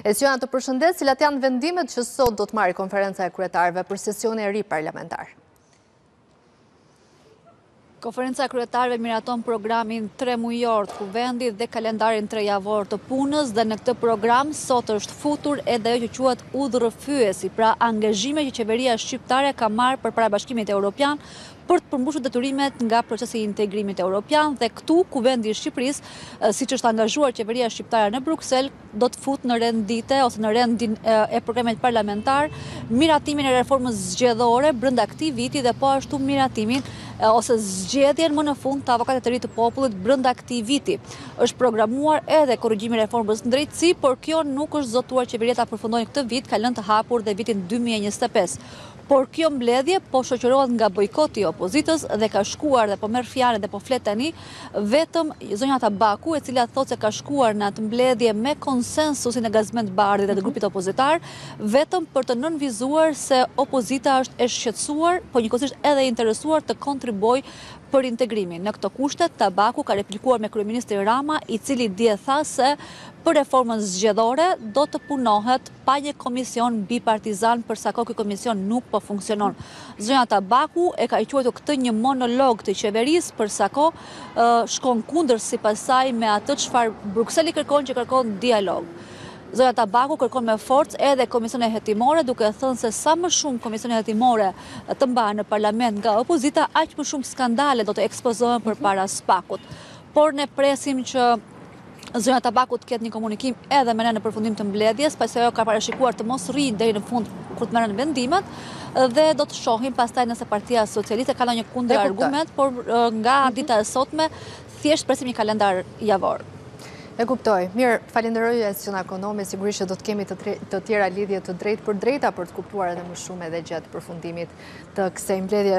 Esiona të përshëndes, cilat janë vendimet që sot do të marrë konferenca e kryetarve për sesionin e ri parlamentar? Konferenca e kryetarëve miraton programin tremujor të kuvendit dhe kalendarin trejavor të punës dhe në këtë program sot është futur edhe ajo që quhet udhërrëfyesi, pra angazhime që qeveria shqiptare ka marrë përpara Bashkimit Europian për të përmbushur detyrimet nga procesi i integrimit europian dhe këtu Kuvendi i Shqipërisë, siç është angazhuar qeveria shqiptare në Bruksel, do të futë në rend dite ose në rendin e programit parlamentar miratimin e reformës zgjedhore brenda këtij viti dhe po ashtu miratimin ose zgjedhjen më në fund të avokatit të ri të popullit brenda këtij viti. Është programuar edhe korrigjimi i reformës në drejtësi, por kjo nuk është zotuar qeveria ta përfundojë këtë vit, ka lënë të hapur dhe vitin 2025. Por kjo mbledhje po shoqërohet nga bojkoti i opozitës dhe ka shkuar dhe po merr fjalën dhe po flet tani vetëm zonja Tabaku e cila thotë se ka shkuar në atë mbledhje me konsensusin e Gazment Bardhit dhe të grupit opozitar vetëm për të nënvizuar se opozita është e shqetësuar po njëkohësisht edhe e interesuar të kontribuojë për integrimin. Në këto kushte, Tabaku ka replikuar me kryeministrin Rama, i cili dje tha se për reformën zgjedhore do të punohet pa një komision bipartizan për sa kohë ky komision nuk po funksionon. Zonja Tabaku e ka quajtur këtë një monolog të qeverisë për sa kohë shkon kundër sipas saj me atë çfarë Brukseli kërkon që kërkon dialog. Zonja Tabaku kërkon me forcë edhe komisione hetimore duke thënë se sa më shumë komisione hetimore të mbahen në parlament nga opozita, aq më shumë skandale do të ekspozohen përpara SPAK-ut. Por ne presim që zonja Tabaku të ketë një komunikim edhe me ne në përfundim të mbledhjes, pasi ajo ka parashikuar të mos rrijë deri në fund kur të merren vendimet dhe do të shohim pastaj nëse Partia Socialiste ka ndonjë kundërargument, por nga dita e sotme thjesht presim një kalendar javor. E kuptoj. Mirë, falënderoj Esiona Konomi, sigurisht që do të kemi të tjera lidhje të drejtpërdrejta për të kuptuar edhe më shumë edhe gjatë përfundimit të kësaj mbledhjeje.